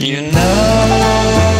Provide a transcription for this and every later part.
You know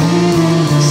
Jesus.